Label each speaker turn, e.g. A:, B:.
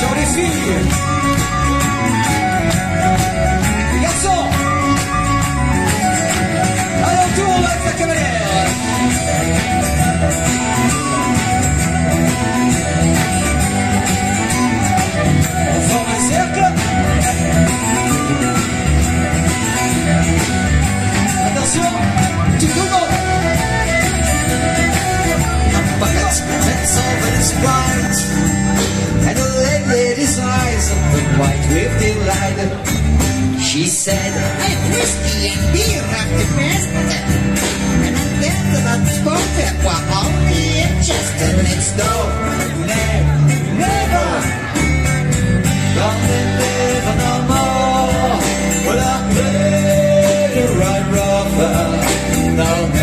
A: sobre filhos With delight, She said,
B: I'm thirsty and beer after best. And I bet that I spoke that while only in Chester. And it's no,
A: never, never. Don't live no more. Well, I'm ready to run rough. No,